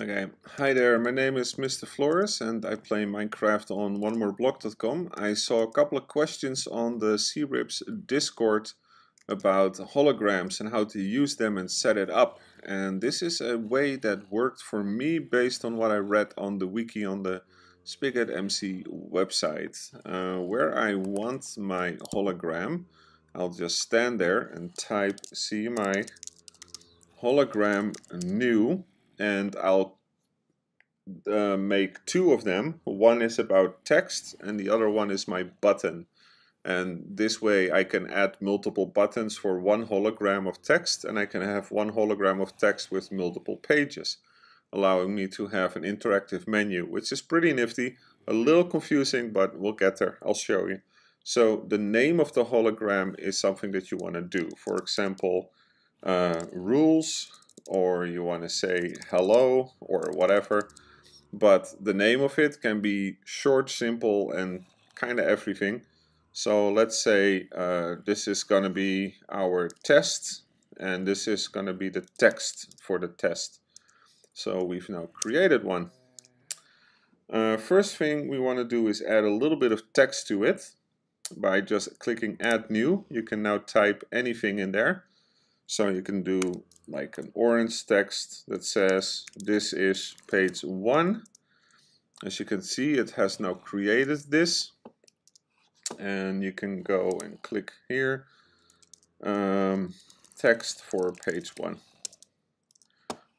Okay, hi there, my name is Mr. Floris and I play Minecraft on onemoreblock.com. I saw a couple of questions on the Zrips Discord about holograms and how to use them and set it up. And this is a way that worked for me based on what I read on the wiki on the Spigot MC website. Uh, where I want my hologram, I'll just stand there and type CMI hologram new and I'll uh, make two of them. One is about text and the other one is my button. And this way I can add multiple buttons for one hologram of text and I can have one hologram of text with multiple pages, allowing me to have an interactive menu, which is pretty nifty, a little confusing, but we'll get there, I'll show you. So the name of the hologram is something that you want to do. For example, uh, rules or you want to say hello or whatever. But the name of it can be short, simple, and kind of everything. So let's say uh, this is going to be our test, and this is going to be the text for the test. So we've now created one. Uh, first thing we want to do is add a little bit of text to it. By just clicking add new, you can now type anything in there. So you can do like an orange text that says this is page one. As you can see, it has now created this. And you can go and click here, um, text for page one.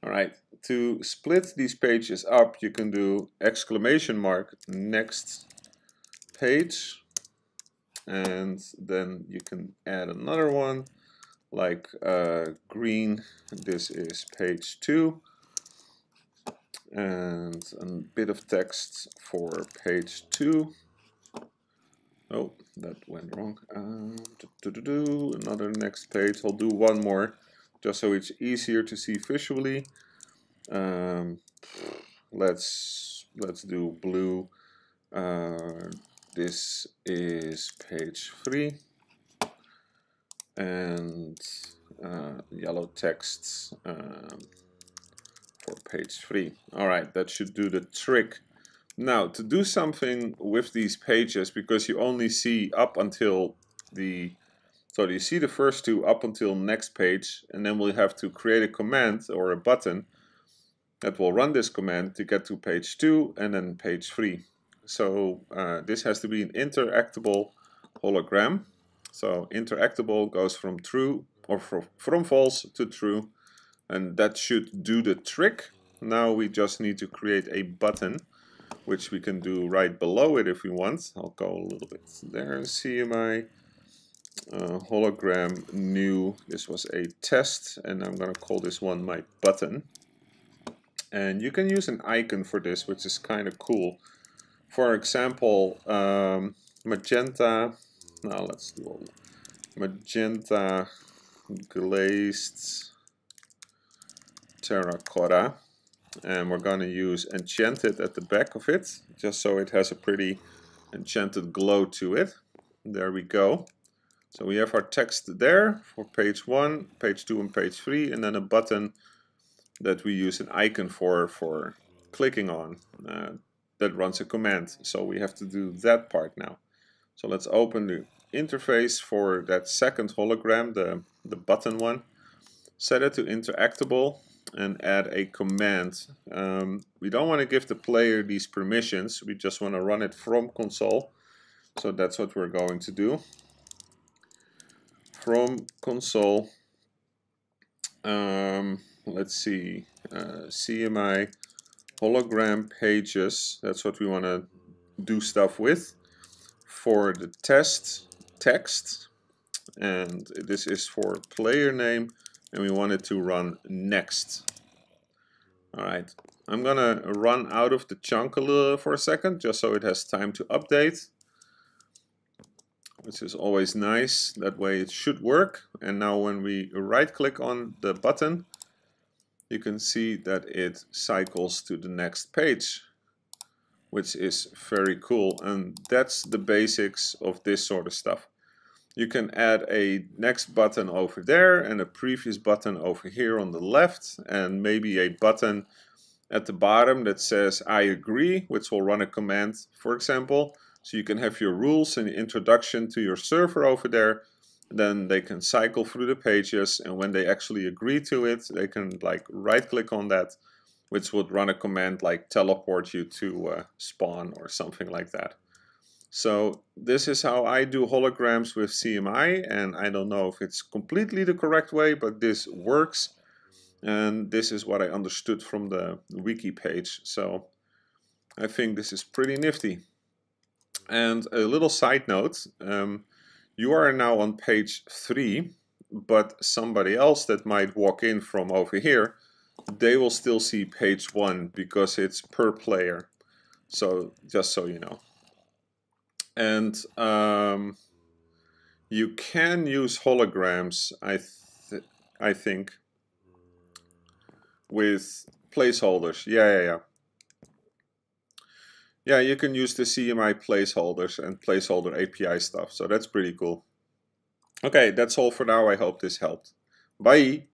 All right, to split these pages up, you can do exclamation mark next page. And then you can add another one like uh, green, this is page 2 and a bit of text for page 2 oh that went wrong. Um, do, do, do, another next page. I'll do one more just so it's easier to see visually. Um, let's let's do blue. Uh, this is page 3 and uh, yellow texts um, for page 3. Alright, that should do the trick. Now, to do something with these pages, because you only see up until the... So you see the first two up until next page, and then we'll have to create a command or a button that will run this command to get to page 2 and then page 3. So uh, this has to be an interactable hologram. So interactable goes from true or from, from false to true and that should do the trick. Now we just need to create a button which we can do right below it if we want. I'll go a little bit there. and CMI uh, hologram new. This was a test and I'm going to call this one my button. And you can use an icon for this which is kind of cool. For example, um, magenta now let's do all magenta glazed terracotta and we're going to use enchanted at the back of it just so it has a pretty enchanted glow to it. There we go. So we have our text there for page 1 page 2 and page 3 and then a button that we use an icon for for clicking on uh, that runs a command. So we have to do that part now so let's open the interface for that second hologram, the, the button one. Set it to interactable and add a command. Um, we don't want to give the player these permissions, we just want to run it from console. So that's what we're going to do. From console, um, let's see, uh, CMI hologram pages, that's what we want to do stuff with for the test text and this is for player name and we want it to run next. Alright, I'm gonna run out of the chunk a little for a second just so it has time to update which is always nice, that way it should work. And now when we right click on the button you can see that it cycles to the next page which is very cool. And that's the basics of this sort of stuff. You can add a next button over there and a previous button over here on the left and maybe a button at the bottom that says I agree, which will run a command, for example. So you can have your rules and introduction to your server over there. Then they can cycle through the pages and when they actually agree to it, they can like right click on that, which would run a command like teleport you to uh, spawn or something like that. So this is how I do holograms with CMI and I don't know if it's completely the correct way, but this works. And this is what I understood from the wiki page. So I think this is pretty nifty. And a little side note, um, you are now on page three, but somebody else that might walk in from over here, they will still see page one because it's per player. So just so you know and um, you can use holograms, I, th I think, with placeholders. Yeah, yeah, yeah. Yeah, you can use the CMI placeholders and placeholder API stuff, so that's pretty cool. Okay, that's all for now. I hope this helped. Bye!